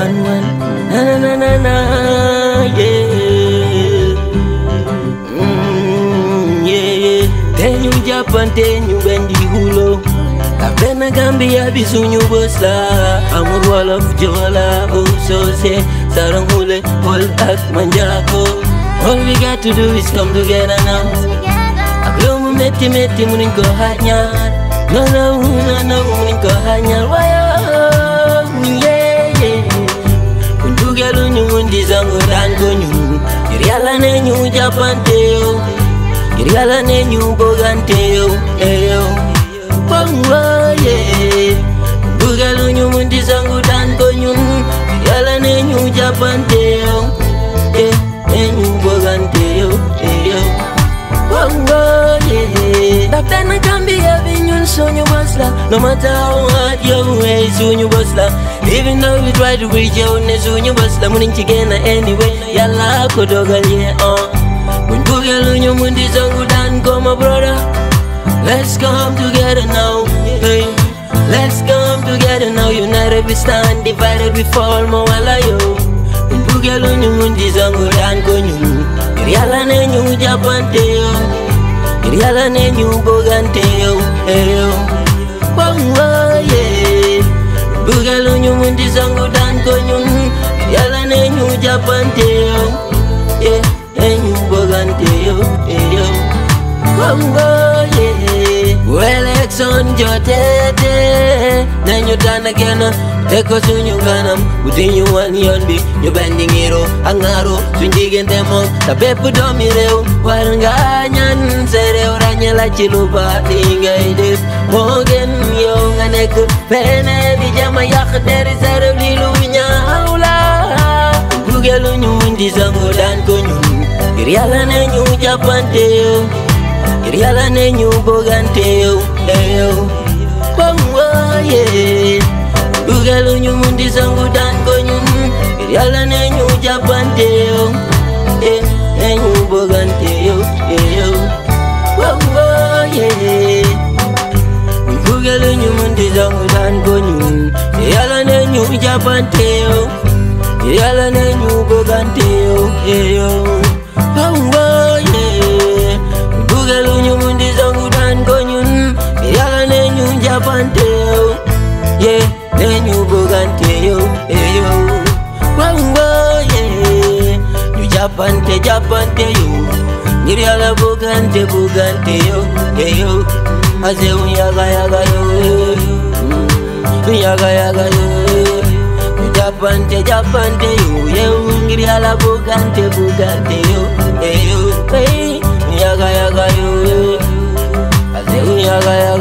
one one na na na na yeah. Mm, yeah. Yeah tenyu japan tenyu bendi hulo. Kapena Gambia bisunyu bosla Amur wolof jola so say Sarang hule hol ak manjako All we got to do is come together now. Aglomu meti meti munin ko hanyar. No no no no munin hanyar. Waya kangonyu Giriala nenyu japanteo Giriala nenyu boganteo Eyo. Bangwa ye Bugalunyu mundi zangu tangonyu Giriala nenyu japanteo Eh, nenyu boganteo Eyo. Bangwa ye Daktana kambi ya vinyun sonyo love. No matter how hard your way sonyo love. Even though we try to reach out ne sonyo love. Muning chigena anyway Yalla kodogal yeah uh. on your mundi zongu dan go my brother Let's come together now. Hey. Let's come together now. United we stand, divided we fall. Mawala yo. When nyumundi zangu danko nyu. Iriala ne nyu japante yo. Iriala ne nyu japante yo. eriala nenyuboga nteyo eyo. Wanwaye bugaluñu mundisangu dankoñun eriala neñu japanteyo ye. Enyuboga nteyo eyo. Wanwaye welekson jotete nenyutana kena Eko sunyu ganam, utinyu wan yonbi Nyu bendingiro, angaro, sunjigen demo Tabepu domireu, waranga Sereu ranyala chilupa Tinga idip Mogen yo nganek Pene bijama yak Dari sereu lilunya Aula Bugelu nyundi zangu dan ko ñu ngir yalla ne ñu jappante nyu ngir yalla ne ñu nyu boganteo Eyo Bangwa yeah Bugelu ñu mundi zangu dan ko ñu ngir yalla ne Iriala ne nyu boganteo Eyo eh, Bangwa yeah. Bugelu nyumundi zangu dan konyun. Yala ne nyu japanteo Yeah, ne nyu boganteo Eyo eh, Wangwa yeah. Nyu japante japanteo Ngiri ala bogante boganteo Eyo eh, Aze unyaga japante japante yo. Yeungiri ala bugante bugante yo. Eyo yaga yaga yo. Azeu yaga yaga